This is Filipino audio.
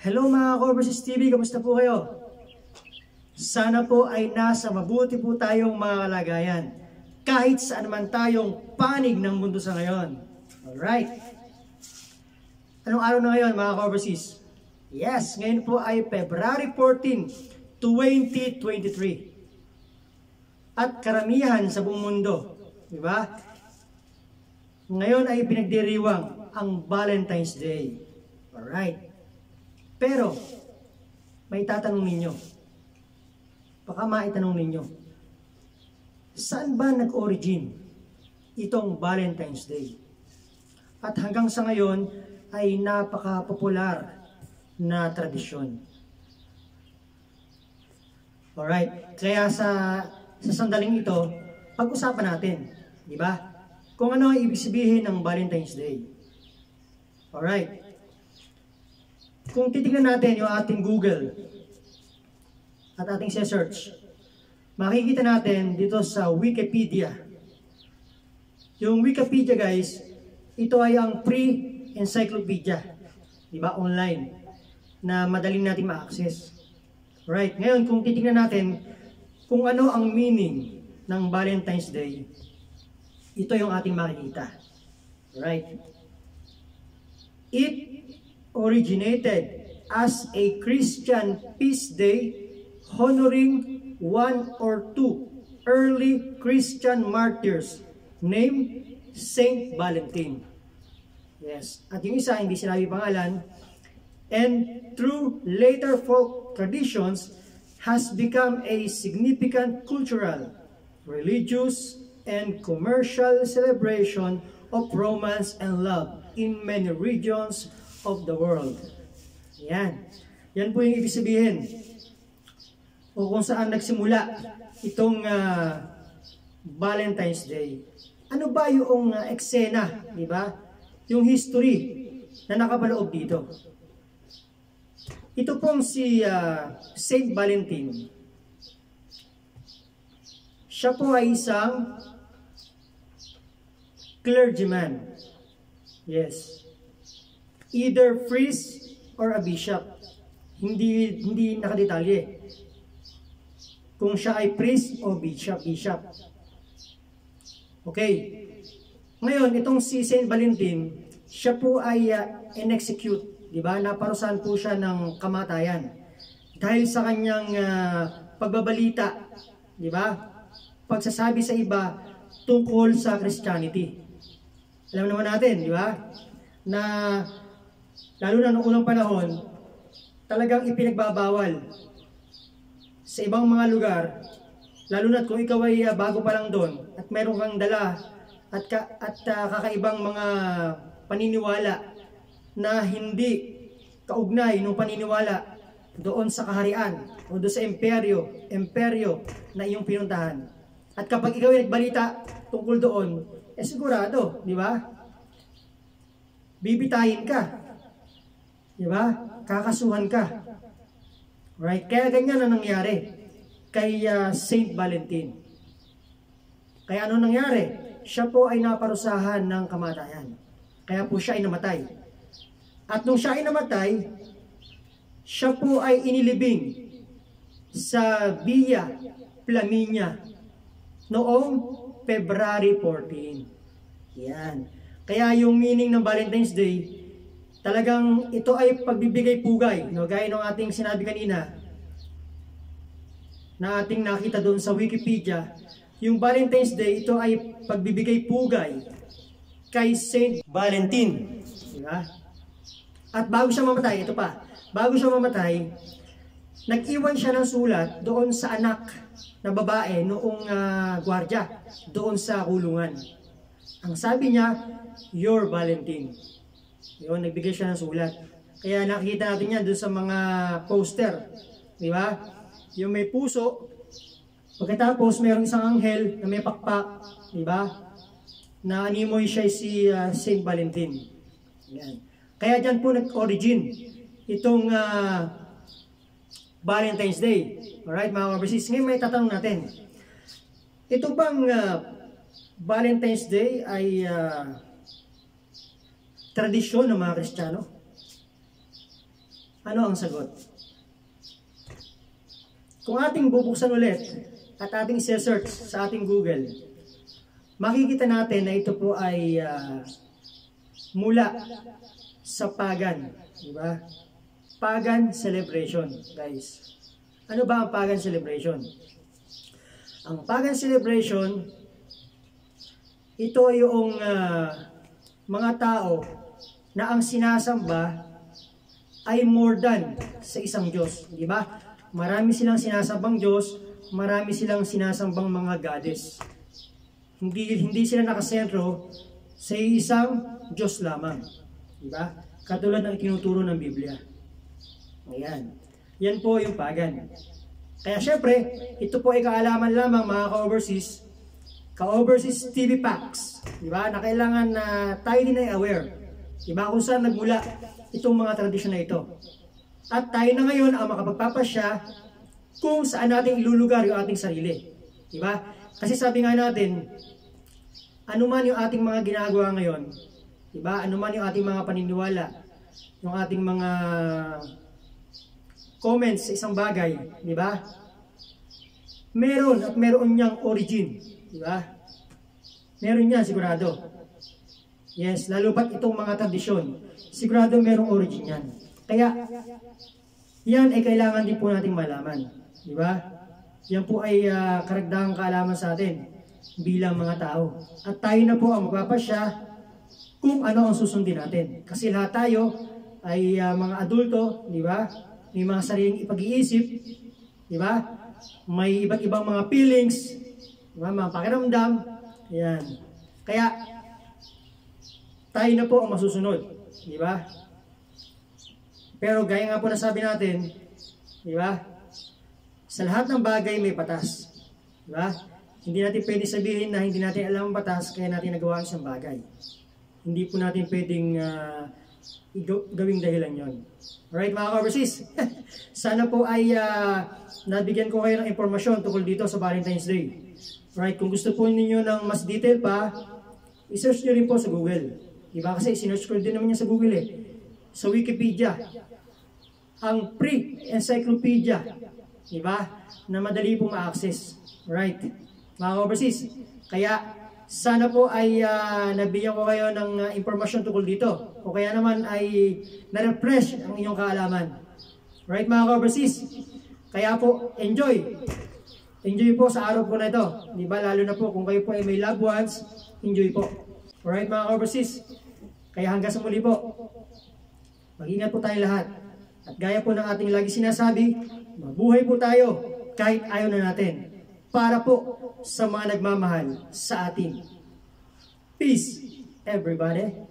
Hello mga Coversis TV, kamusta po kayo? Sana po ay nasa mabuti po tayong mga kalagayan kahit saan man tayong panig ng mundo sa ngayon. Alright. Anong araw na ngayon mga Coversis? Yes, ngayon po ay February 14, 2023. At karamihan sa buong mundo, di ba? Ngayon ay pinagdiriwang ang Valentine's Day. Alright. Pero, may tatanong ninyo. Baka maitanong ninyo. Saan ba nag-origin itong Valentine's Day? At hanggang sa ngayon ay napaka-popular na tradisyon. Alright, kaya sa, sa sandaling ito, pag-usapan natin, di ba? Kung ano ang ibig sabihin ng Valentine's Day. Alright, kung titingnan natin yung ating Google at ating search, makikita natin dito sa Wikipedia. Yung Wikipedia guys, ito ay ang free encyclopedia, di ba, online, na madaling natin ma-access. Right, ngayon kung titingnan natin kung ano ang meaning ng Valentine's Day, ito yung ating makikita. Right? It originated as a Christian feast day honoring one or two early Christian martyrs named Saint Valentine. Yes. At yung isa, hindi sinabi pangalan. And through later folk traditions, has become a significant cultural, religious, and commercial celebration of romance and love in many regions of the world. Yan. Yan po yung ibig sabihin. O kung saan nagsimula itong uh, Valentine's Day. Ano ba yung uh, eksena, di ba? Yung history na nakapaloob dito. Ito pong si uh, Saint Valentine. Siya po ay isang clergyman. Yes either priest or a bishop. Hindi hindi nakadetalye. Kung siya ay priest o bishop, bishop. Okay. Ngayon, itong si Saint Valentin, siya po ay uh, in-execute, di ba? Naparusahan po siya ng kamatayan. Dahil sa kanyang uh, pagbabalita, di ba? Pagsasabi sa iba tungkol sa Christianity. Alam naman natin, di ba? Na lalo na noong unang panahon, talagang ipinagbabawal sa ibang mga lugar, lalo na kung ikaw ay uh, bago pa lang doon at meron kang dala at, ka, at uh, kakaibang mga paniniwala na hindi kaugnay ng paniniwala doon sa kaharian o doon sa imperyo, imperyo na iyong pinuntahan. At kapag ikaw ay nagbalita tungkol doon, eh sigurado, di ba? Bibitayin ka. Di ba? Kakasuhan ka. Right? Kaya ganyan ang nangyari kay uh, Saint Valentine. Kaya ano nangyari? Siya po ay naparusahan ng kamatayan. Kaya po siya ay namatay. At nung siya ay namatay, siya po ay inilibing sa Via Flaminia noong February 14. Yan. Kaya yung meaning ng Valentine's Day, Talagang ito ay pagbibigay pugay, no? gaya ng ating sinabi kanina, na ating nakita doon sa Wikipedia, yung Valentine's Day, ito ay pagbibigay pugay kay Saint Valentine. Diba? At bago siya mamatay, ito pa, bago siya mamatay, nag-iwan siya ng sulat doon sa anak na babae noong uh, gwardya, doon sa kulungan. Ang sabi niya, Your Valentine. Yun, nagbigay siya ng sulat. Kaya nakikita natin yan doon sa mga poster. Di ba? Yung may puso, pagkatapos mayroong isang anghel na may pakpak. Di ba? Na animoy siya si uh, Saint Valentin. Yan. Kaya dyan po nag-origin itong uh, Valentine's Day. Alright mga kabarsis. Ngayon may tatanong natin. Ito bang uh, Valentine's Day ay uh, tradisyon ng mga Kristiyano. Ano ang sagot? Kung ating bubuksan ulit at ating search sa ating Google, makikita natin na ito po ay uh, mula sa pagan. Di ba? Pagan celebration, guys. Ano ba ang pagan celebration? Ang pagan celebration, ito yung uh, mga tao na ang sinasamba ay more than sa isang Diyos. Di ba? Marami silang sinasambang Diyos, marami silang sinasambang mga goddess. Hindi, hindi sila nakasentro sa isang Diyos lamang. Di ba? Katulad ng itinuturo ng Biblia. Ayan. Yan po yung pagan. Kaya syempre, ito po ay kaalaman lamang mga ka-overseas, ka-overseas TV packs. Di ba? Na kailangan na tayo din ay aware. Di ba? Kung saan nagmula itong mga tradisyon na ito. At tayo na ngayon ang makapagpapasya kung saan natin ilulugar yung ating sarili. Di ba? Kasi sabi nga natin, ano man yung ating mga ginagawa ngayon, di ba? Ano man yung ating mga paniniwala, yung ating mga comments sa isang bagay, di ba? Meron at meron niyang origin, di ba? Meron niya sigurado. Yes, lalo pat itong mga tradisyon, sigurado merong origin yan. Kaya, yan ay kailangan din po nating malaman. Di ba? Yan po ay uh, karagdagang kaalaman sa atin bilang mga tao. At tayo na po ang magpapasya kung ano ang susundin natin. Kasi lahat tayo ay uh, mga adulto, di ba? may mga sariling ipag-iisip, di ba? May iba't ibang mga feelings, mga pakiramdam, yan. Kaya, tayo na po ang masusunod, di ba? Pero gaya nga po na sabi natin, di ba? Sa lahat ng bagay may batas, di ba? Hindi natin pwede sabihin na hindi natin alam ang batas kaya natin nagawa ang isang bagay. Hindi po natin pwedeng uh, gawing dahilan yon. Alright mga overseas, sana po ay uh, nabigyan ko kayo ng impormasyon tungkol dito sa Valentine's Day. Alright, kung gusto po ninyo ng mas detail pa, isearch nyo rin po sa Google. Diba? Kasi sinearch ko din naman yan sa Google eh. Sa Wikipedia. Ang pre-encyclopedia. Diba? Na madali pong ma-access. Alright, mga overseas. Kaya sana po ay uh, nabigyan ko kayo ng uh, impormasyon tungkol dito. O kaya naman ay na-refresh ang inyong kaalaman. Right mga ka-overseas? Kaya po, enjoy. Enjoy po sa araw po na ito. Di ba? Lalo na po kung kayo po ay may loved ones, enjoy po. Alright mga ka-overseas? Kaya hanggang sa muli po, mag-ingat po tayo lahat. At gaya po ng ating lagi sinasabi, mabuhay po tayo kahit ayaw na natin para po sa mga nagmamahal sa atin. Peace, everybody!